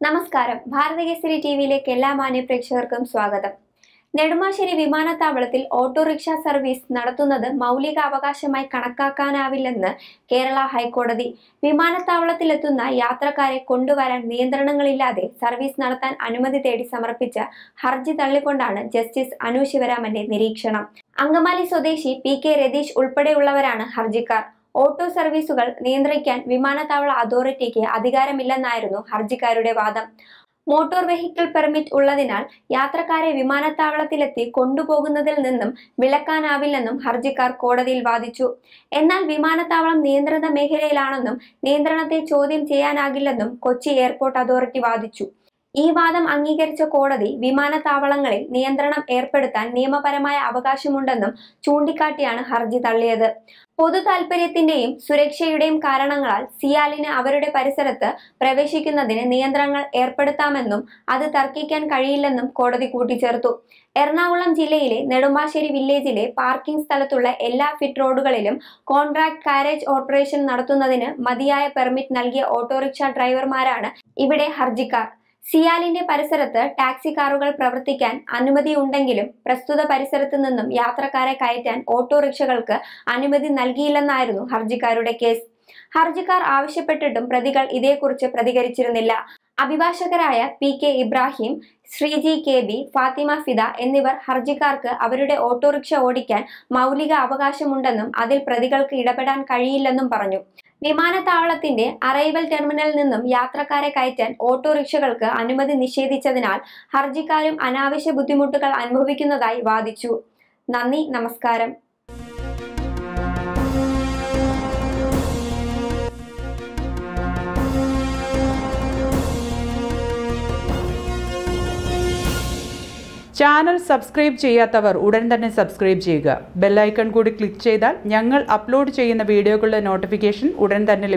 നമസ്കാരം. ഭാരതകേസരി ടി വിയിലേക്ക് എല്ലാ മാന്യ പ്രേക്ഷകർക്കും സ്വാഗതം. നെടുമ്പാശ്ശേരി വിമാനത്താവളത്തിൽ ഓട്ടോറിക്ഷ സർവീസ് നടത്തുന്നത് മൗലിക അവകാശമായി കണക്കാക്കാനാവില്ലെന്ന് കേരള ഹൈക്കോടതി. വിമാനത്താവളത്തിലെത്തുന്ന യാത്രക്കാരെ കൊണ്ടുവരാൻ നിയന്ത്രണങ്ങളില്ലാതെ സർവീസ് നടത്താൻ അനുമതി തേടി സമർപ്പിച്ച ഹർജി തള്ളിക്കൊണ്ടാണ് ജസ്റ്റിസ് അനു ശിവരാമന്റെ നിരീക്ഷണം. അങ്കമാലി സ്വദേശി പി കെ രതീഷ് ഉൾപ്പെടെയുള്ളവരാണ് ഹർജിക്കാർ. ഓട്ടോ സർവീസുകൾ നിയന്ത്രിക്കാൻ വിമാനത്താവള അതോറിറ്റിക്ക് അധികാരമില്ലെന്നായിരുന്നു ഹർജിക്കാരുടെ വാദം. മോട്ടോർ വെഹിക്കിൾ പെർമിറ്റ് ഉള്ളതിനാൽ യാത്രക്കാരെ വിമാനത്താവളത്തിലെത്തി കൊണ്ടുപോകുന്നതിൽ നിന്നും വിലക്കാനാവില്ലെന്നും ഹർജിക്കാർ കോടതിയിൽ വാദിച്ചു. എന്നാൽ വിമാനത്താവളം നിയന്ത്രിത മേഖലയിലാണെന്നും നിയന്ത്രണത്തെ ചോദ്യം ചെയ്യാനാകില്ലെന്നും കൊച്ചി എയർപോർട്ട് അതോറിറ്റി വാദിച്ചു. ഈ വാദം അംഗീകരിച്ച കോടതി വിമാനത്താവളങ്ങളിൽ നിയന്ത്രണം ഏർപ്പെടുത്താൻ നിയമപരമായ അവകാശമുണ്ടെന്നും ചൂണ്ടിക്കാട്ടിയാണ് ഹർജി തള്ളിയത്. പൊതു താൽപര്യത്തിന്റെയും സുരക്ഷയുടെയും കാരണങ്ങളാൽ സിയാലിന് അവരുടെ പരിസരത്ത് പ്രവേശിക്കുന്നതിന് നിയന്ത്രണങ്ങൾ ഏർപ്പെടുത്താമെന്നും അത് തർക്കിക്കാൻ കഴിയില്ലെന്നും കോടതി കൂട്ടിച്ചേർത്തു. എറണാകുളം ജില്ലയിലെ നെടുമ്പാശ്ശേരി വില്ലേജിലെ പാർക്കിംഗ് സ്ഥലത്തുള്ള എല്ലാ ഫിറ്റ് റോഡുകളിലും കോൺട്രാക്ട് കാരേജ് ഓപ്പറേഷൻ നടത്തുന്നതിന് മതിയായ പെർമിറ്റ് നൽകിയ ഓട്ടോറിക്ഷ ഡ്രൈവർമാരാണ് ഇവിടെ ഹർജിക്കാർ. സിയാലിന്റെ പരിസരത്ത് ടാക്സി കാറുകൾ പ്രവർത്തിക്കാൻ അനുമതിയുണ്ടെങ്കിലും പ്രസ്തുത പരിസരത്ത് നിന്നും യാത്രക്കാരെ കയറ്റാൻ ഓട്ടോറിക്ഷകൾക്ക് അനുമതി നൽകിയില്ലെന്നായിരുന്നു ഹർജിക്കാരുടെ കേസ്. ഹർജിക്കാർ ആവശ്യപ്പെട്ടിട്ടും പ്രതികൾ ഇതേക്കുറിച്ച് പ്രതികരിച്ചിരുന്നില്ല. അഭിഭാഷകരായ P K Ibrahim Sreeji K B Fathima Fida എന്നിവർ ഹർജിക്കാർക്ക് അവരുടെ ഓട്ടോറിക്ഷ ഓടിക്കാൻ മൗലിക അവകാശമുണ്ടെന്നും അതിൽ പ്രതികൾക്ക് ഇടപെടാൻ കഴിയില്ലെന്നും പറഞ്ഞു. വിമാനത്താവളത്തിന്റെ അറൈവൽ ടെർമിനലിൽ നിന്നും യാത്രക്കാരെ കയറ്റാൻ ഓട്ടോറിക്ഷകൾക്ക് അനുമതി നിഷേധിച്ചതിനാൽ ഹർജിക്കാരും അനാവശ്യ ബുദ്ധിമുട്ടുകൾ അനുഭവിക്കുന്നതായി വാദിച്ചു. നന്ദി നമസ്കാരം. ചാനൽ സബ്സ്ക്രൈബ് ചെയ്യാത്തവർ ഉടൻ തന്നെ സബ്സ്ക്രൈബ് ചെയ്യുക. ബെല്ലൈക്കൺ കൂടി ക്ലിക്ക് ചെയ്താൽ ഞങ്ങൾ അപ്ലോഡ് ചെയ്യുന്ന വീഡിയോകളുടെ നോട്ടിഫിക്കേഷൻ ഉടൻ തന്നെ